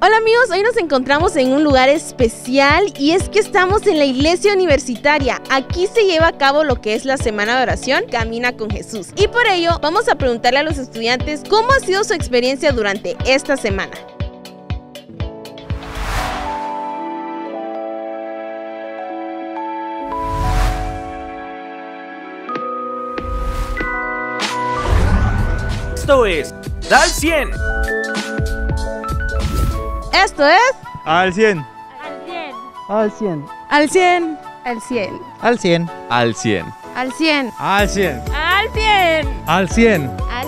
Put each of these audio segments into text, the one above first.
Hola amigos, hoy nos encontramos en un lugar especial y es que estamos en la iglesia universitaria. Aquí se lleva a cabo lo que es la semana de oración Camina con Jesús. Y por ello vamos a preguntarle a los estudiantes cómo ha sido su experiencia durante esta semana. Esto es Dal 100. Esto es Al 100. Al 100. Al 100. El 100. Al 100. Al 100. Al 100. Al 100. Al 100. Al 100. Al 100.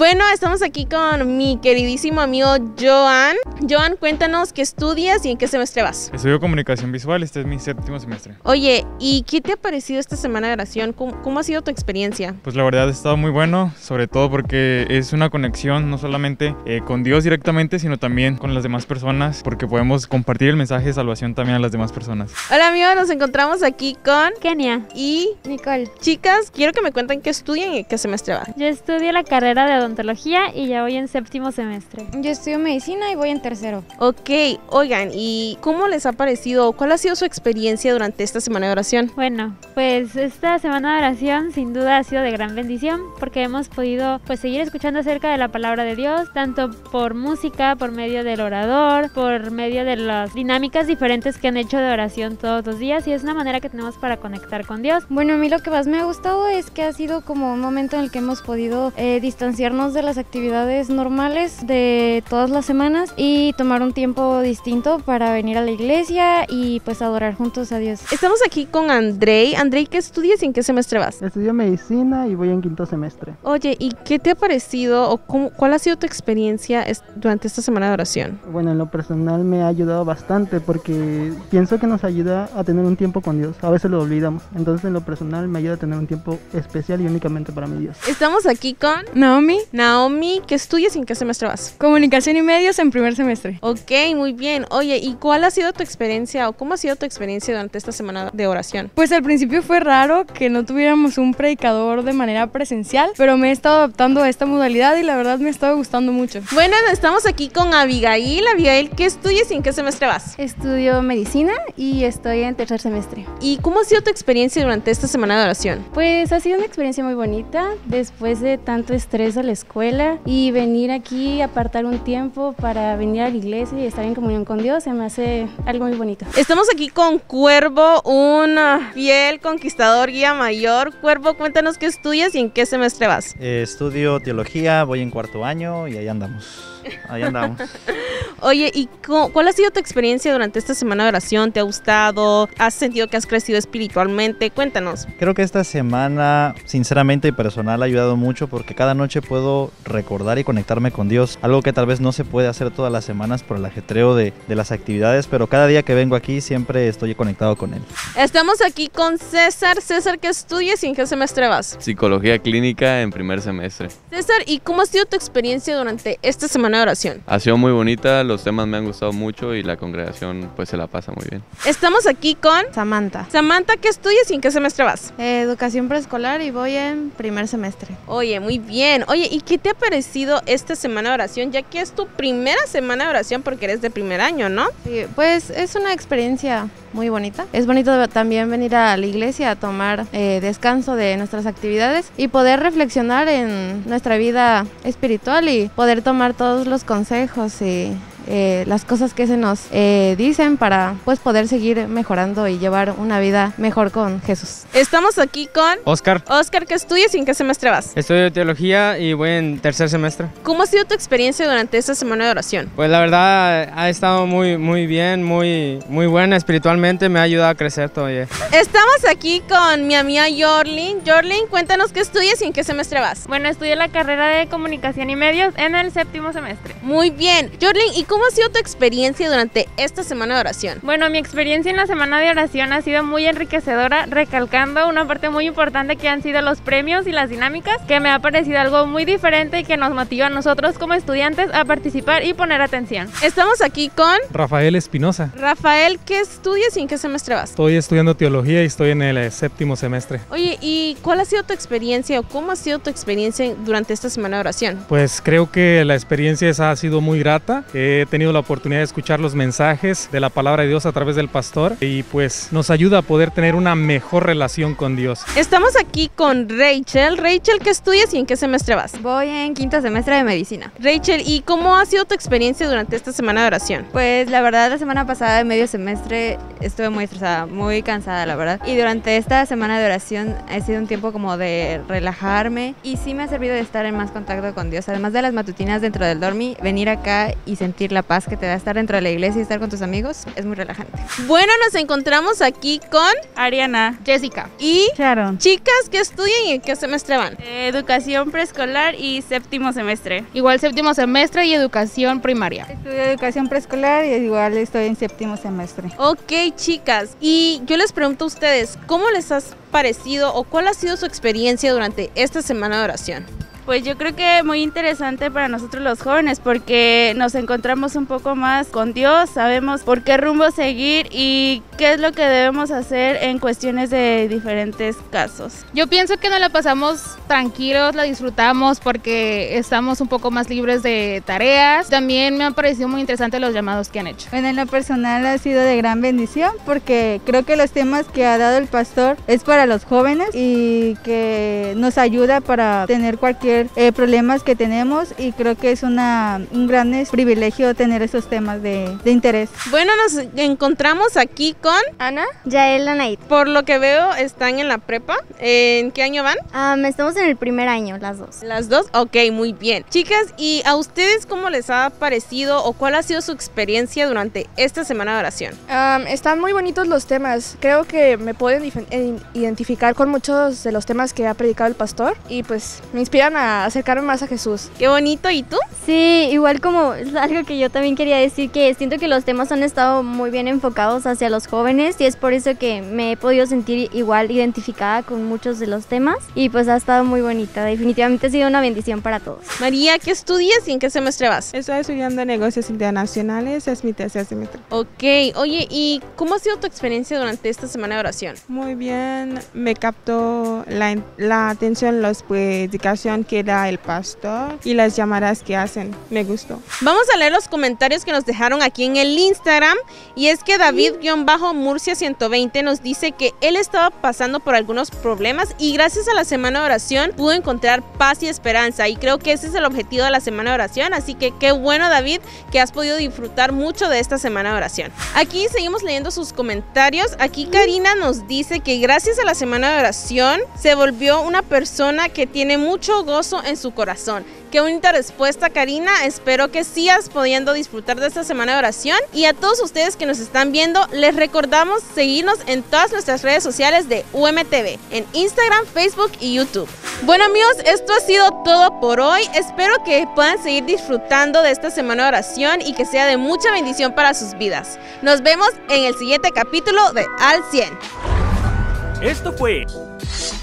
Bueno, estamos aquí con mi queridísimo amigo Joan. Joan, cuéntanos qué estudias y en qué semestre vas. Estudio comunicación visual, este es mi séptimo semestre. Oye, ¿y qué te ha parecido esta semana de oración? ¿Cómo, cómo ha sido tu experiencia? Pues la verdad ha estado muy bueno, sobre todo porque es una conexión no solamente eh, con Dios directamente, sino también con las demás personas, porque podemos compartir el mensaje de salvación también a las demás personas. Hola amigos, nos encontramos aquí con Kenia. y Nicole. chicas, quiero que me cuenten qué estudian y qué semestre van. Yo estudio la carrera de odontología y ya voy en séptimo semestre. Yo estudio medicina y voy en tercero. Ok, oigan, ¿y cómo les ha parecido? ¿Cuál ha sido su experiencia durante esta semana de oración? Bueno, pues esta semana de oración sin duda ha sido de gran bendición porque hemos podido pues seguir escuchando acerca de la palabra de Dios, tanto por música, por medio del orador, por medio de las dinámicas diferentes que han hecho de oración todos los días y es una manera que tenemos para conectar con Dios. Bueno, a mí lo que más me ha gustado es que ha sido como un momento en el que hemos podido eh, distanciarnos de las actividades normales de todas las semanas y tomar un tiempo distinto para venir a la iglesia y pues adorar juntos a Dios. Estamos aquí con Andrei. Andrei, ¿qué estudias y en qué semestre vas? Estudio medicina y voy en quinto semestre. Oye, ¿y qué te ha parecido o cómo- cuál ha sido tu experiencia durante esta semana de oración? Bueno, en lo personal me ha ayudado bastante porque pienso que nos ayuda a tener un tiempo con Dios. A veces lo olvidamos. Entonces en lo personal me ayuda a tener un tiempo especial y únicamente para mi Dios. Estamos aquí con Naomi, Naomi. ¿Qué estudias y en qué semestre vas? comunicación y medios en primer semestre. Ok, muy bien. Oye, ¿y cuál ha sido tu experiencia o cómo ha sido tu experiencia durante esta semana de oración? Pues al principio fue raro que no tuviéramos un predicador de manera presencial, pero me he estado adaptando a esta modalidad y la verdad me ha estado gustando mucho. Bueno, estamos aquí con Abigail. Abigail, ¿qué estudias y en qué semestre vas? Estudio medicina y estoy en tercer semestre. ¿Y cómo ha sido tu experiencia durante esta semana de oración? Pues ha sido una experiencia muy bonita después de tanto estrés a la escuela y venir aquí, apartar un tiempo para venir a la iglesia y estar en comunión con Dios, se me hace algo muy bonito. Estamos aquí con Cuervo, un fiel conquistador guía mayor. Cuervo, cuéntanos qué estudias y en qué semestre vas. Eh, estudio teología, voy en cuarto año y ahí andamos. Ahí andamos. Oye, ¿y cu- cuál ha sido tu experiencia durante esta semana de oración? ¿Te ha gustado? ¿Has sentido que has crecido espiritualmente? Cuéntanos. Creo que esta semana, sinceramente y personal, ha ayudado mucho porque cada noche puedo recordar y conectarme con Dios. Algo que tal vez no se puede hacer todas las semanas por el ajetreo de, de las actividades, pero cada día que vengo aquí siempre estoy conectado con Él. Estamos aquí con César. César, ¿qué estudias y en qué semestre vas? Psicología clínica en primer semestre. César, ¿y cómo ha sido tu experiencia durante esta semana de oración? Ha sido muy bonita, los temas me han gustado mucho y la congregación pues se la pasa muy bien. Estamos aquí con Samantha. Samantha, ¿qué estudias y en qué semestre vas? Educación preescolar y voy en primer semestre. Oye, muy bien. Oye, ¿y qué te ha parecido esta semana de oración? Ya que es tu primera semana de oración porque eres de primer año, ¿no? Sí, pues es una experiencia muy bonita. Es bonito también venir a la iglesia a tomar eh, descanso de nuestras actividades y poder reflexionar en nuestra vida espiritual y poder tomar todos los consejos y eh, las cosas que se nos eh, dicen para pues poder seguir mejorando y llevar una vida mejor con Jesús. Estamos aquí con Oscar, Oscar, ¿qué estudias y en qué semestre vas? estudio teología y voy en tercer semestre. ¿Cómo ha sido tu experiencia durante esta semana de oración? Pues la verdad ha estado muy, muy bien, muy, muy buena espiritualmente, me ha ayudado a crecer todavía. Estamos aquí con mi amiga Jorlin. Jorlin, cuéntanos qué estudias y en qué semestre vas. Bueno, estudio la carrera de comunicación y medios en el séptimo semestre. Muy bien. Jorlin, ¿y cómo ¿cómo ha sido tu experiencia durante esta semana de oración? Bueno, mi experiencia en la semana de oración ha sido muy enriquecedora, recalcando una parte muy importante que han sido los premios y las dinámicas, que me ha parecido algo muy diferente y que nos motiva a nosotros como estudiantes a participar y poner atención. Estamos aquí con Rafael Espinosa. Rafael, ¿qué estudias y en qué semestre vas? Estoy estudiando teología y estoy en el eh, séptimo semestre. Oye, ¿y cuál ha sido tu experiencia o cómo ha sido tu experiencia durante esta semana de oración? Pues creo que la experiencia esa ha sido muy grata. He tenido la oportunidad de escuchar los mensajes de la palabra de Dios a través del pastor y pues nos ayuda a poder tener una mejor relación con Dios. Estamos aquí con Rachel. Rachel, ¿qué estudias y en qué semestre vas? Voy en quinto semestre de medicina. Rachel, ¿y cómo ha sido tu experiencia durante esta semana de oración? Pues la verdad la semana pasada de medio semestre estuve muy estresada, muy cansada la verdad. Y durante esta semana de oración ha sido un tiempo como de relajarme y sí me ha servido de estar en más contacto con Dios. Además de las matutinas dentro del dormi, venir acá y sentir la paz que te da estar dentro de la iglesia y estar con tus amigos es muy relajante. Bueno, nos encontramos aquí con Ariana, Jessica y Sharon. Chicas que estudian y en qué semestre van? educación preescolar y séptimo semestre. Igual séptimo semestre y educación primaria. Estudio educación preescolar y igual estoy en séptimo semestre. Ok, chicas. Y yo les pregunto a ustedes, ¿cómo les ha parecido o cuál ha sido su experiencia durante esta semana de oración? Pues yo creo que muy interesante para nosotros los jóvenes porque nos encontramos un poco más con Dios, sabemos por qué rumbo seguir y qué es lo que debemos hacer en cuestiones de diferentes casos. Yo pienso que nos la pasamos tranquilos, la disfrutamos porque estamos un poco más libres de tareas. También me han parecido muy interesantes los llamados que han hecho. Bueno, en lo personal ha sido de gran bendición porque creo que los temas que ha dado el pastor es para los jóvenes y que nos ayuda para tener cualquier eh, problemas que tenemos y creo que es una, un gran privilegio tener esos temas de, de, interés. Bueno, nos encontramos aquí con Ana, Yael Anaid. Por lo que veo, están en la prepa. ¿En qué año van? Um, estamos en el primer año, las dos. ¿Las dos? Ok, muy bien. Chicas, ¿y a ustedes cómo les ha parecido o cuál ha sido su experiencia durante esta semana de oración? Um, están muy bonitos los temas. Creo que me pueden identificar con muchos de los temas que ha predicado el pastor y pues me inspiran a acercarme más a Jesús. Qué bonito, ¿y tú? Sí, igual como es algo que yo también quería decir, que siento que los temas han estado muy bien enfocados hacia los jóvenes y es por eso que me he podido sentir igual identificada con muchos de los temas y pues ha estado muy bonita, definitivamente ha sido una bendición para todos. María, ¿qué estudias y en qué semestre vas? Estoy estudiando negocios internacionales, es mi tercer semestre. Ok, oye, ¿y cómo ha sido tu experiencia durante esta semana de oración? Muy bien, me captó la, la atención, la predicación que da el pastor y las llamadas que hacen. Me gustó. Vamos a leer los comentarios que nos dejaron aquí en el Instagram y es que David-Murcia120 nos dice que él estaba pasando por algunos problemas y gracias a la semana de pudo encontrar paz y esperanza y creo que ese es el objetivo de la semana de oración, así que qué bueno David que has podido disfrutar mucho de esta semana de oración. Aquí seguimos leyendo sus comentarios. Aquí Karina nos dice que gracias a la semana de oración se volvió una persona que tiene mucho gozo en su corazón. Qué bonita respuesta, Karina. Espero que sigas pudiendo disfrutar de esta semana de oración. Y a todos ustedes que nos están viendo, les recordamos seguirnos en todas nuestras redes sociales de UMTV, en Instagram, Facebook y YouTube. Bueno amigos, esto ha sido todo por hoy. Espero que puedan seguir disfrutando de esta semana de oración y que sea de mucha bendición para sus vidas. Nos vemos en el siguiente capítulo de Al 100. Esto fue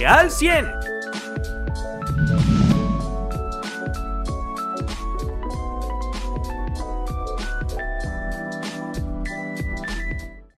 Al 100